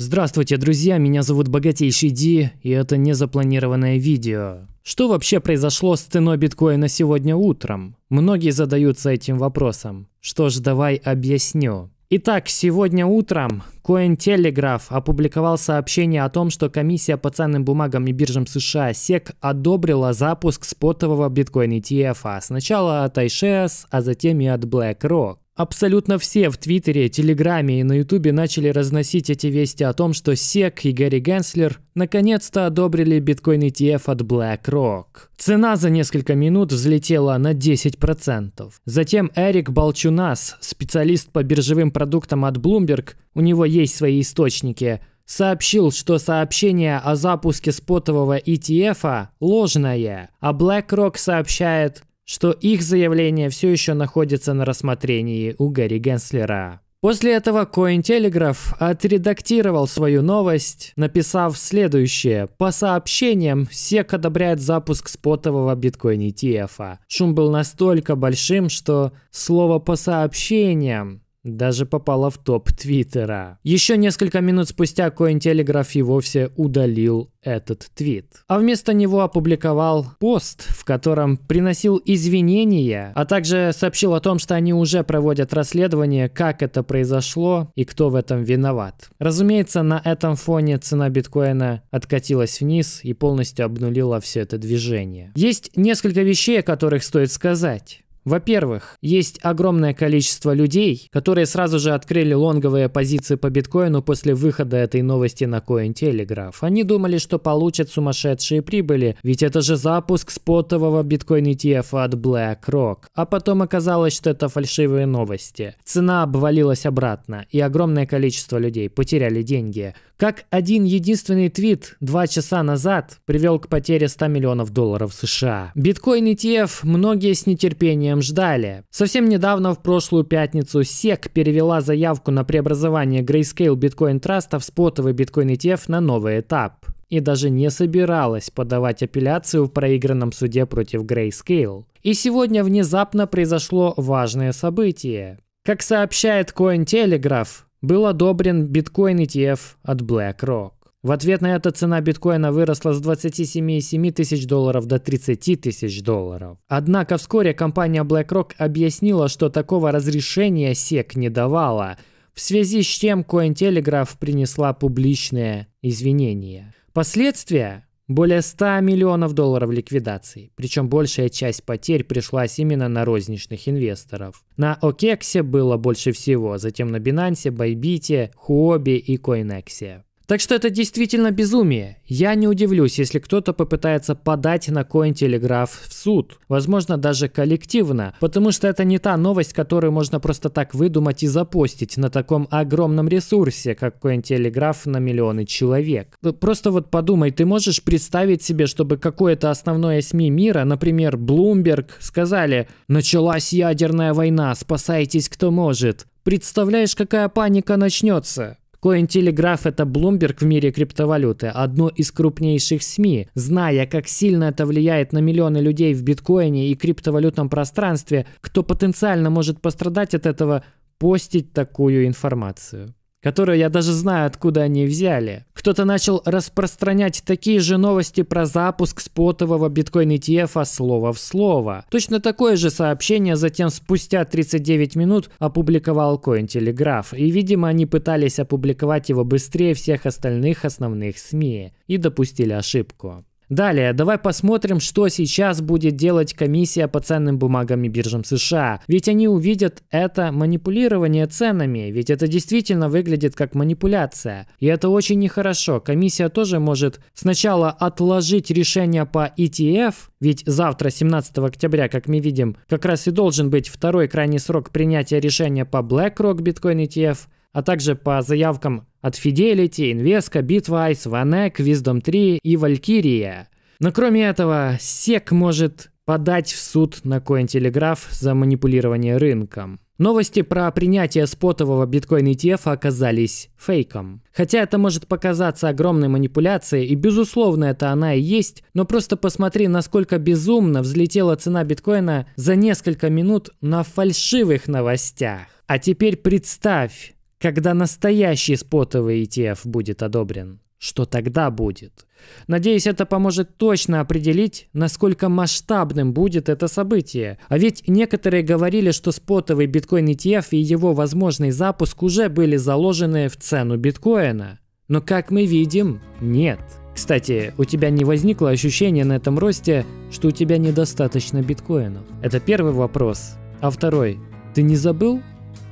Здравствуйте, друзья, меня зовут Богатейший Ди, и это незапланированное видео. Что вообще произошло с ценой биткоина сегодня утром? Многие задаются этим вопросом. Что ж, давай объясню. Итак, сегодня утром Cointelegraph опубликовал сообщение о том, что комиссия по ценным бумагам и биржам США SEC одобрила запуск спотового биткоин ETF сначала от iShares, а затем и от BlackRock. Абсолютно все в Твиттере, Телеграме и на Ютубе начали разносить эти вести о том, что Сек и Гэри Генслер наконец-то одобрили биткоин ETF от BlackRock. Цена за несколько минут взлетела на 10%. Затем Эрик Балчунас, специалист по биржевым продуктам от Bloomberg, у него есть свои источники, сообщил, что сообщение о запуске спотового ETF ложное, а BlackRock сообщает, что их заявление все еще находится на рассмотрении у Гарри Генслера. После этого Cointelegraph отредактировал свою новость, написав следующее. По сообщениям, SEC одобряет запуск спотового биткоин ETF. Шум был настолько большим, что слово «по сообщениям» даже попала в топ Твиттера. Еще несколько минут спустя Cointelegraph и вовсе удалил этот твит. А вместо него опубликовал пост, в котором приносил извинения, а также сообщил о том, что они уже проводят расследование, как это произошло и кто в этом виноват. Разумеется, на этом фоне цена биткоина откатилась вниз и полностью обнулила все это движение. Есть несколько вещей, о которых стоит сказать. Во-первых, есть огромное количество людей, которые сразу же открыли лонговые позиции по биткоину после выхода этой новости на Cointelegraph. Они думали, что получат сумасшедшие прибыли, ведь это же запуск спотового биткоин ETF от BlackRock. А потом оказалось, что это фальшивые новости. Цена обвалилась обратно, и огромное количество людей потеряли деньги. Как один единственный твит два часа назад привел к потере 100 миллионов долларов США. Биткоин ETF многие с нетерпением ждали. Совсем недавно, в прошлую пятницу, SEC перевела заявку на преобразование Grayscale Bitcoin Trust в спотовый биткоин ETF на новый этап и даже не собиралась подавать апелляцию в проигранном суде против Grayscale. И сегодня внезапно произошло важное событие. Как сообщает Cointelegraph, был одобрен биткоин ETF от BlackRock. В ответ на это цена биткоина выросла с 27,7 тысяч долларов до 30 тысяч долларов. Однако вскоре компания BlackRock объяснила, что такого разрешения SEC не давала, в связи с чем Cointelegraph принесла публичные извинения. Последствия более 100 миллионов долларов ликвидаций, причем большая часть потерь пришлась именно на розничных инвесторов. На OKEX было больше всего, затем на Binance, Bybit, Huobi и CoinEx. Так что это действительно безумие. Я не удивлюсь, если кто-то попытается подать на Cointelegraph в суд. Возможно, даже коллективно. Потому что это не та новость, которую можно просто так выдумать и запостить на таком огромном ресурсе, как Cointelegraph на миллионы человек. Просто вот подумай, ты можешь представить себе, чтобы какое-то основное СМИ мира, например, Bloomberg, сказали «Началась ядерная война, спасайтесь кто может». Представляешь, какая паника начнется? Cointelegraph – это Bloomberg в мире криптовалюты, одно из крупнейших СМИ. Зная, как сильно это влияет на миллионы людей в биткоине и криптовалютном пространстве, кто потенциально может пострадать от этого, постить такую информацию которую я даже знаю, откуда они взяли. Кто-то начал распространять такие же новости про запуск спотового биткоин ETF слово в слово. Точно такое же сообщение затем спустя 39 минут опубликовал Cointelegraph, и, видимо, они пытались опубликовать его быстрее всех остальных основных СМИ и допустили ошибку. Далее, давай посмотрим, что сейчас будет делать комиссия по ценным бумагам и биржам США. Ведь они увидят это манипулирование ценами, ведь это действительно выглядит как манипуляция. И это очень нехорошо. Комиссия тоже может сначала отложить решение по ETF, ведь завтра, 17 октября, как мы видим, как раз и должен быть второй крайний срок принятия решения по BlackRock Bitcoin ETF, а также по заявкам от Fidelity, Invesco, Bitwise, Vanek, Wisdom 3 и Valkyria. Но кроме этого, SEC может подать в суд на Cointelegraph за манипулирование рынком. Новости про принятие спотового биткоин ETF оказались фейком. Хотя это может показаться огромной манипуляцией, и безусловно это она и есть, но просто посмотри, насколько безумно взлетела цена биткоина за несколько минут на фальшивых новостях. А теперь представь, когда настоящий спотовый ETF будет одобрен. Что тогда будет? Надеюсь, это поможет точно определить, насколько масштабным будет это событие. А ведь некоторые говорили, что спотовый биткоин ETF и его возможный запуск уже были заложены в цену биткоина. Но как мы видим, нет. Кстати, у тебя не возникло ощущения на этом росте, что у тебя недостаточно биткоинов? Это первый вопрос. А второй, ты не забыл,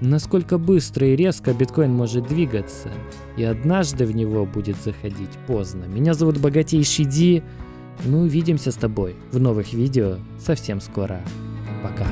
насколько быстро и резко биткоин может двигаться, и однажды в него будет заходить поздно. Меня зовут Богатейший Ди, и мы увидимся с тобой в новых видео совсем скоро. Пока.